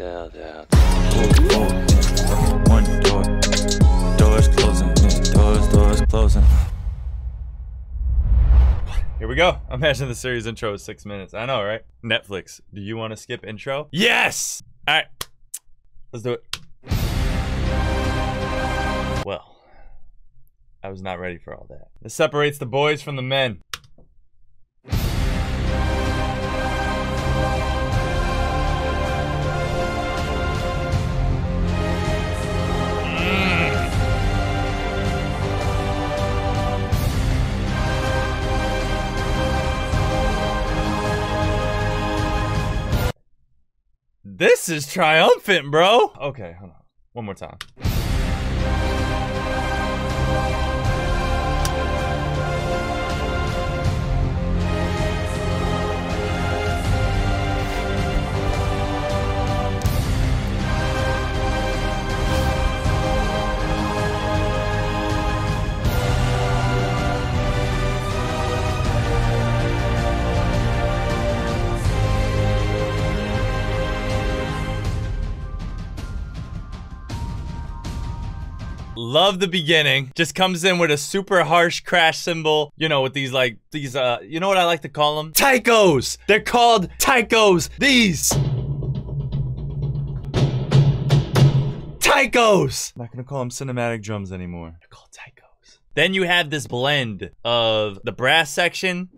One door, doors closing, doors, doors closing. Here we go. Imagine the series intro is six minutes. I know, right? Netflix. Do you want to skip intro? Yes! Alright. Let's do it. Well, I was not ready for all that. This separates the boys from the men. This is triumphant, bro. Okay, hold on. One more time. Love the beginning. Just comes in with a super harsh crash cymbal. You know, with these like these uh, you know what I like to call them? Taikos. They're called taikos. These. Taikos. I'm not gonna call them cinematic drums anymore. They're called taikos. Then you have this blend of the brass section.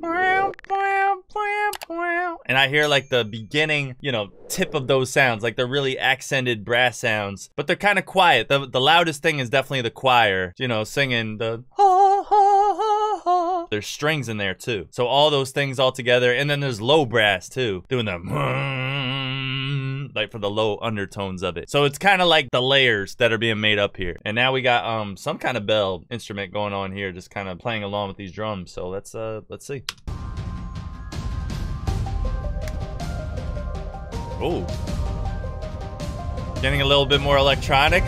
And I hear like the beginning, you know, tip of those sounds, like they're really accented brass sounds, but they're kind of quiet. The, the loudest thing is definitely the choir, you know, singing the. There's strings in there too. So all those things all together. And then there's low brass too, doing the like for the low undertones of it. So it's kind of like the layers that are being made up here. And now we got um some kind of bell instrument going on here, just kind of playing along with these drums. So let's uh let's see. Oh. Getting a little bit more electronic.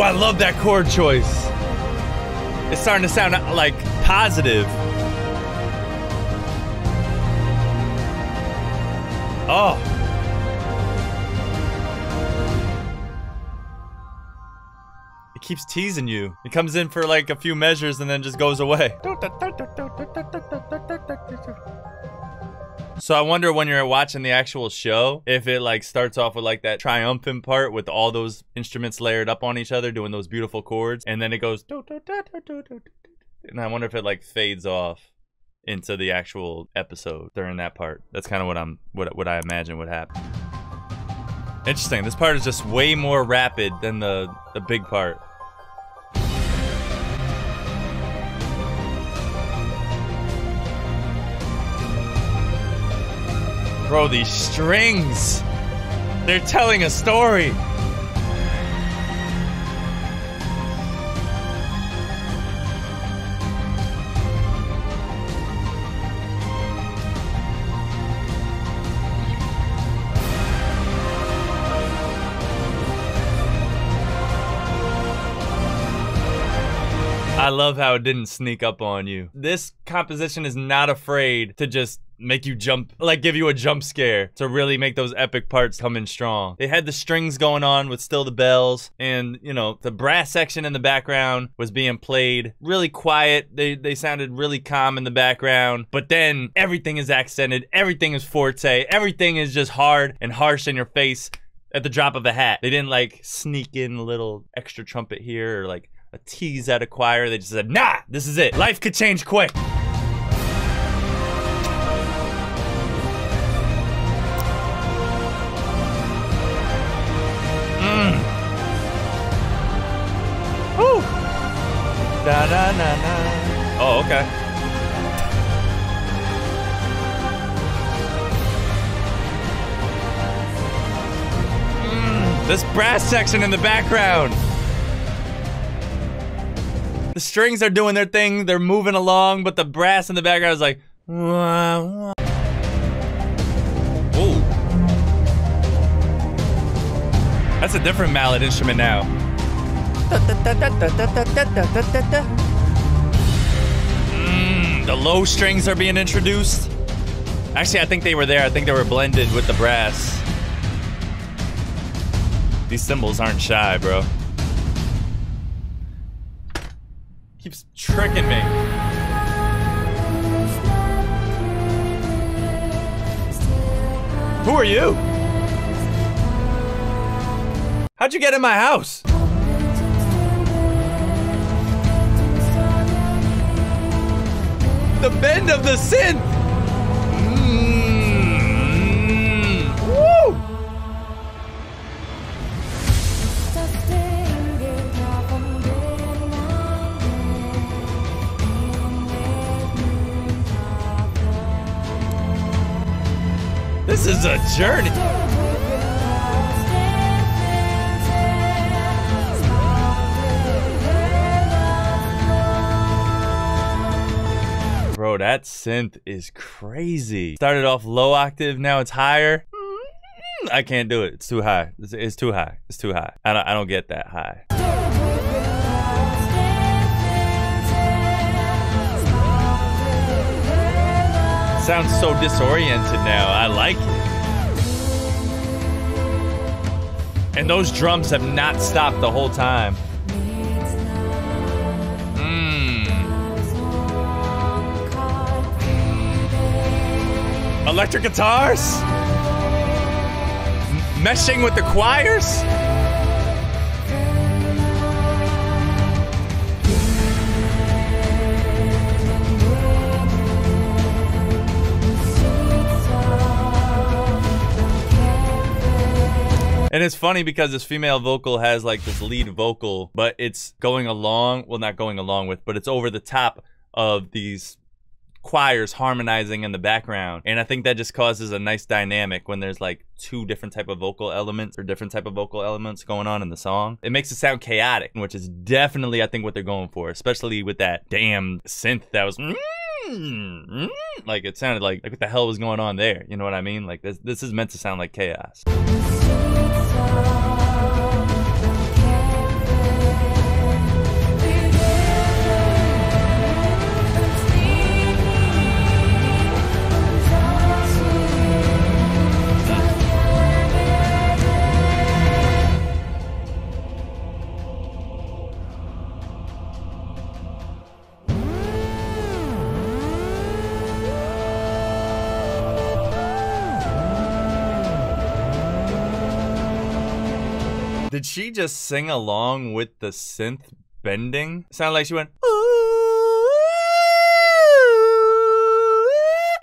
Ooh, I love that chord choice. It's starting to sound uh, like positive. Oh. It keeps teasing you. It comes in for like a few measures and then just goes away. So I wonder when you're watching the actual show, if it like starts off with like that triumphant part with all those instruments layered up on each other doing those beautiful chords, and then it goes and I wonder if it like fades off into the actual episode during that part. That's kind of what I'm what what I imagine would happen. Interesting. This part is just way more rapid than the the big part. Bro, these strings. They're telling a story. I love how it didn't sneak up on you. This composition is not afraid to just make you jump, like give you a jump scare to really make those epic parts come in strong. They had the strings going on with still the bells and, you know, the brass section in the background was being played really quiet. They, they sounded really calm in the background, but then everything is accented. Everything is forte. Everything is just hard and harsh in your face at the drop of a hat. They didn't like sneak in a little extra trumpet here or like a tease at a choir. They just said, nah, this is it. Life could change quick. Okay. Mm, This brass section in the background. The strings are doing their thing, they're moving along, but the brass in the background is like. wah, wah. That's a different mallet instrument now. The low strings are being introduced. Actually, I think they were there. I think they were blended with the brass. These cymbals aren't shy, bro. Keeps tricking me. Who are you? How'd you get in my house? The bend of the synth! This is a journey. That synth is crazy. Started off low octave, now it's higher. Mm, I can't do it. It's too high. It's, it's too high. It's too high. I don't, I don't get that high. Sounds so disoriented now. I like it. And those drums have not stopped the whole time. Electric guitars? M- meshing with the choirs? And it's funny because this female vocal has like this lead vocal, but it's going along, well, not going along with, but it's over the top of these choirs harmonizing in the background. And i think that just causes a nice dynamic when there's like two different type of vocal elements or different type of vocal elements going on in the song. It makes it sound chaotic which is definitely i think what they're going for especially with that damn synth that was mm, mm. like it sounded like like what the hell was going on there? You know what i mean? Like this this is meant to sound like chaos Did she just sing along with the synth bending? Sounded like she went.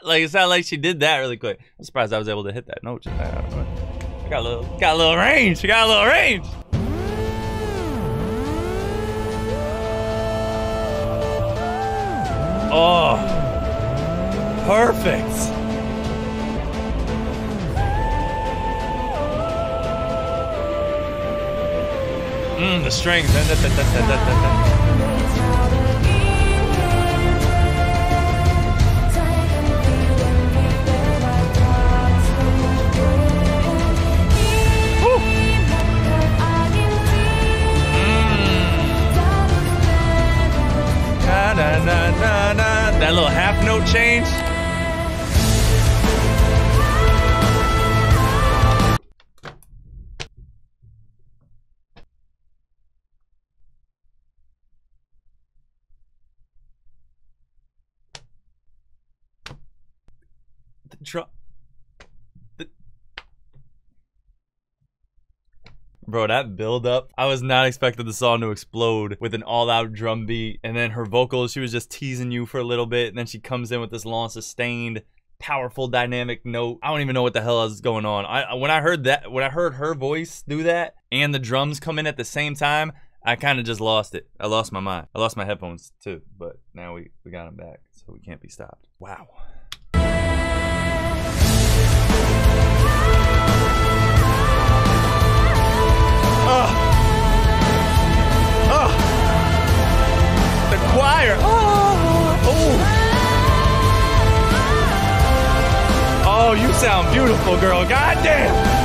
Like it sounded like she did that really quick. I'm surprised I was able to hit that note. I got a little, got a little range. She got a little range. Oh, perfect. Mmm, the strings. The drum. The... Bro, that build up. I was not expecting the song to explode with an all out drum beat. And then her vocals, she was just teasing you for a little bit. And then she comes in with this long sustained, powerful, dynamic note. I don't even know what the hell is going on. I when I heard that when I heard her voice do that and the drums come in at the same time, I kind of just lost it. I lost my mind. I lost my headphones too, but now we, we got them back, so we can't be stopped. Wow. Oh. Oh. The choir. Oh. Oh. Oh, you sound beautiful, girl. God damn.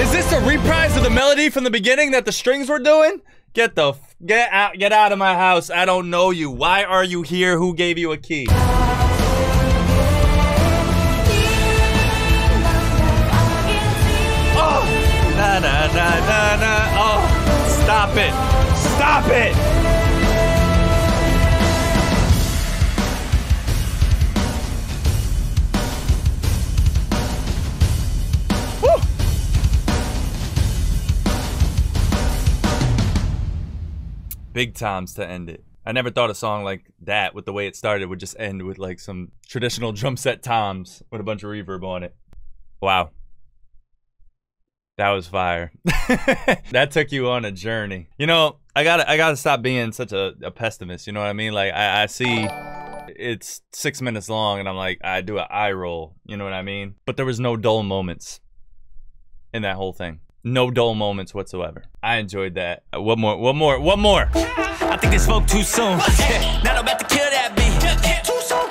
Is this a reprise of the melody from the beginning that the strings were doing? Get the f- get out get out of my house. I don't know you. Why are you here? Who gave you a key? Oh, na na na na na. Oh, stop it! Stop it! Big toms to end it. I never thought a song like that, with the way it started, would just end with like some traditional drum set toms with a bunch of reverb on it. Wow. That was fire. that took you on a journey. You know, I gotta I gotta stop being such a, a pessimist, you know what I mean? Like I, I see it's six minutes long and I'm like, I do an eye roll, you know what I mean? But there was no dull moments in that whole thing. No dull moments whatsoever. I enjoyed that. Uh, One more, one more, one more. I think they spoke too soon. Not about to kill that beat. Too soon,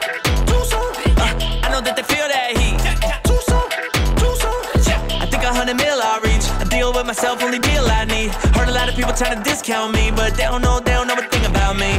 too soon. Uh, I know that they feel that heat. Too soon, too soon. I think a hundred mil I reach. I deal with myself, only deal I need. Heard a lot of people trying to discount me, but they don't know, they don't know a thing about me.